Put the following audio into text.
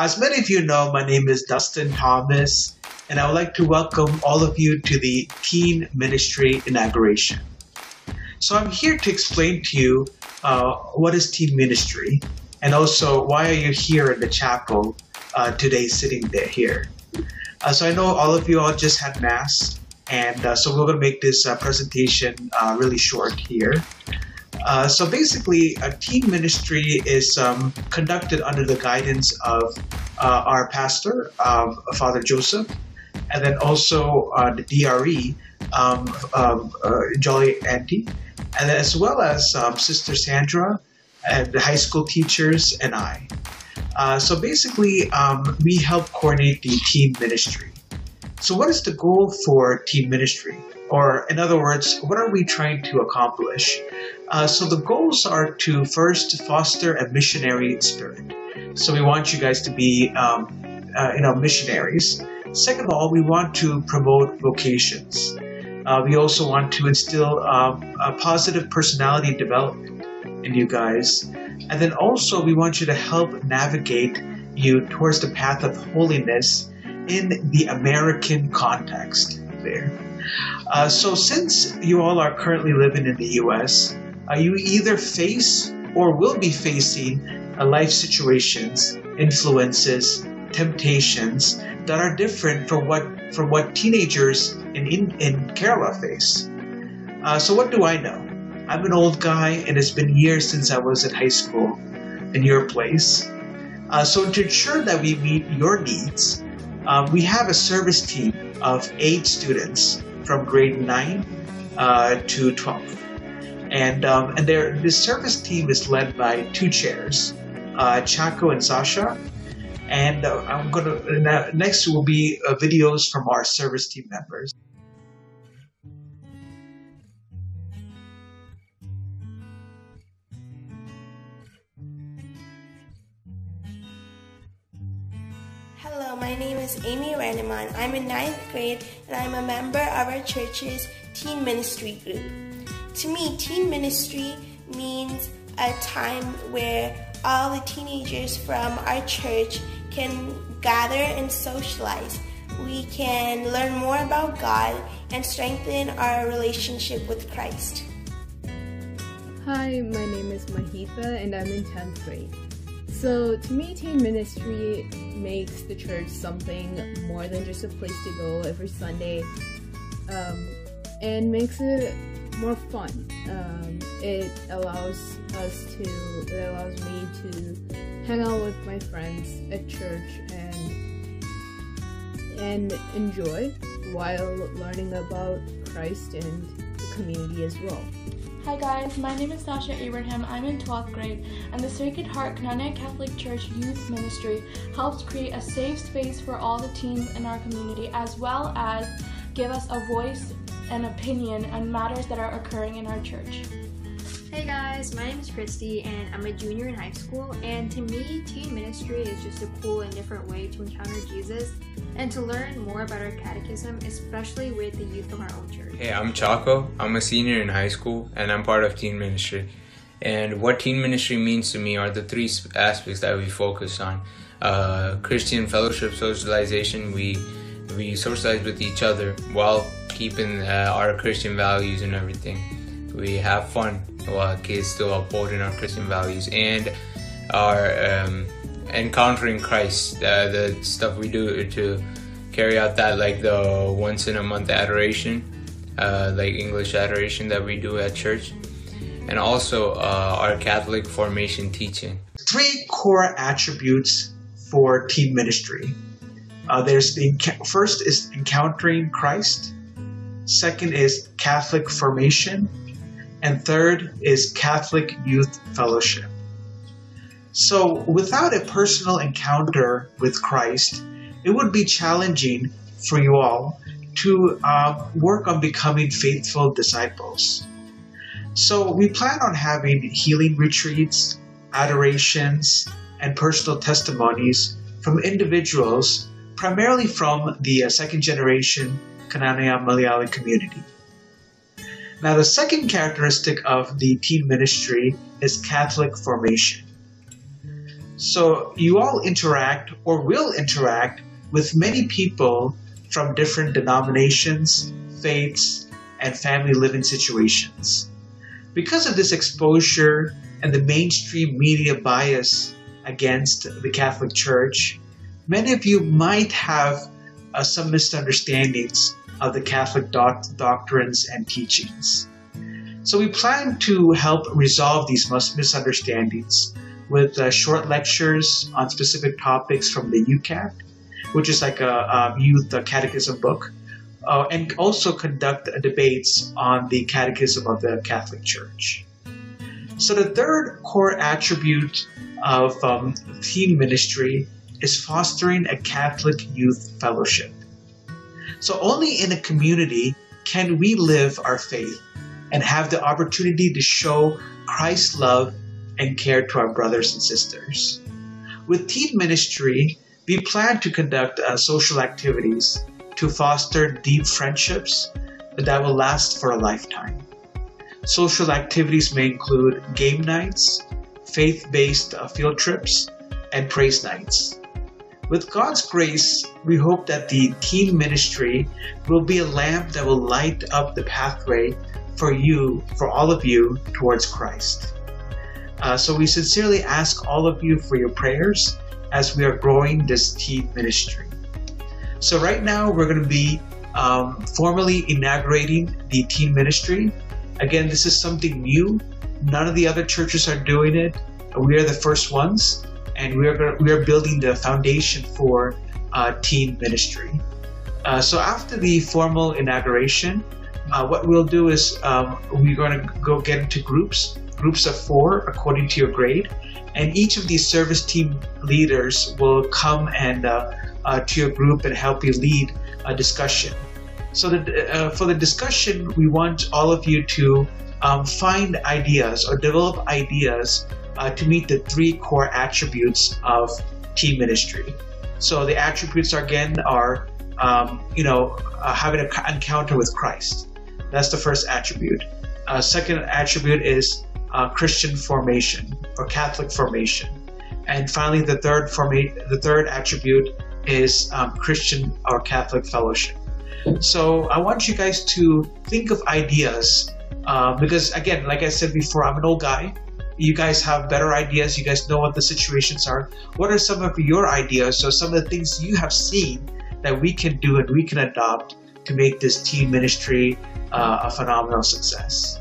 As many of you know, my name is Dustin Thomas, and I would like to welcome all of you to the Teen Ministry inauguration. So I'm here to explain to you uh, what is teen ministry, and also why are you here in the chapel uh, today, sitting there here. Uh, so I know all of you all just had mass, and uh, so we're going to make this uh, presentation uh, really short here. So basically, a teen ministry is um, conducted under the guidance of our pastor, um, Father Joseph, and then also the DRE, um, um Jolly Auntie, and as well as um, Sister Sandra and the high school teachers and I. Uh, so basically, um, we help coordinate the team ministry. So, what is the goal for team ministry? Or, in other words, what are we trying to accomplish? Uh, so, the goals are to first foster a missionary spirit. So, we want you guys to be, um, uh, you know, missionaries. Second of all, we want to promote vocations. Uh, we also want to instill um, a positive personality development in you guys. And then also, we want you to help navigate you towards the path of holiness in the American context there. Uh, so, since you all are currently living in the US, uh, you either face or will be facing uh, life situations, influences, temptations that are different from what from what teenagers in, in, in Kerala face. Uh, so what do I know? I'm an old guy, and it's been years since I was at high school in your place. Uh, so to ensure that we meet your needs, um, we have a service team of eight students from grade 9 uh, to 12. And, um, and there this service team is led by two chairs, uh, Chaco and Sasha, and uh, I'm gonna uh, next will be uh, videos from our service team members. Hello, my name is Amy Raneman. I'm in ninth grade and I'm a member of our church's teen ministry group. To me, teen ministry means a time where all the teenagers from our church can gather and socialize. We can learn more about God and strengthen our relationship with Christ. Hi, my name is Mahitha and I'm in 10th grade. So, to me, teen ministry makes the church something more than just a place to go every Sunday um, and makes it more fun. Um, it allows us to, it allows me to hang out with my friends at church and and enjoy while learning about Christ and the community as well. Hi guys, my name is Sasha Abraham. I'm in 12th grade, and the Sacred Heart Knanaya Catholic Church Youth Ministry helps create a safe space for all the teens in our community, as well as give us a voice and opinion on matters that are occurring in our church. Hey guys, my name is Christy and I'm a junior in high school and to me teen ministry is just a cool and different way to encounter Jesus and to learn more about our catechism, especially with the youth from our own church. Hey, I'm Chaco. I'm a senior in high school and I'm part of teen ministry. And what teen ministry means to me are the three aspects that we focus on. Uh, Christian fellowship socialization, we we socialize with each other while keeping uh, our Christian values and everything. We have fun while kids still upholding our Christian values and our um, encountering Christ, uh, the stuff we do to carry out that, like the once in a month adoration, uh, like English adoration that we do at church, and also uh, our Catholic formation teaching. Three core attributes for team ministry. Uh, there's the first is encountering Christ. Second is Catholic formation, and third is Catholic Youth Fellowship. So, without a personal encounter with Christ, it would be challenging for you all to uh, work on becoming faithful disciples. So, we plan on having healing retreats, adorations, and personal testimonies from individuals, primarily from the uh, second generation Knanaya Malayali community. Now, the second characteristic of the teen ministry is Catholic formation. So you all interact or will interact with many people from different denominations, faiths, and family living situations. Because of this exposure and the mainstream media bias against the Catholic Church, many of you might have uh, some misunderstandings of the Catholic doc- doctrines and teachings. So we plan to help resolve these misunderstandings with uh, short lectures on specific topics from the YOUCAT, which is like a, a youth catechism book, uh, and also conduct debates on the Catechism of the Catholic Church. So the third core attribute of um, teen ministry is fostering a Catholic youth fellowship. So only in a community can we live our faith and have the opportunity to show Christ's love and care to our brothers and sisters. With teen ministry, we plan to conduct uh, social activities to foster deep friendships that will last for a lifetime. Social activities may include game nights, faith based uh, field trips, and praise nights. With God's grace, we hope that the teen ministry will be a lamp that will light up the pathway for you, for all of you, towards Christ. Uh, so we sincerely ask all of you for your prayers as we are growing this teen ministry. So right now we're going to be um, formally inaugurating the teen ministry. Again, this is something new. None of the other churches are doing it. We are the first ones, and we are we are building the foundation for uh, ministry. Uh, so after the formal inauguration, uh, what we'll do is um, we're going to go get into groups groups of four according to your grade, and each of these service team leaders will come and uh, uh, to your group and help you lead a discussion. So that, uh, for the discussion, we want all of you to um, find ideas or develop ideas uh, to meet the three core attributes of team ministry. So the attributes are, again are, um, you know, uh, having an encounter with Christ. That's the first attribute. Uh, second attribute is uh, Christian formation or Catholic formation. And finally, the third forma- the third attribute is um, Christian or Catholic fellowship. So I want you guys to think of ideas uh, because, again, like I said before, I'm an old guy. You guys have better ideas. You guys know what the situations are. What are some of your ideas? So some of the things you have seen that we can do and we can adopt to make this team ministry uh, a phenomenal success.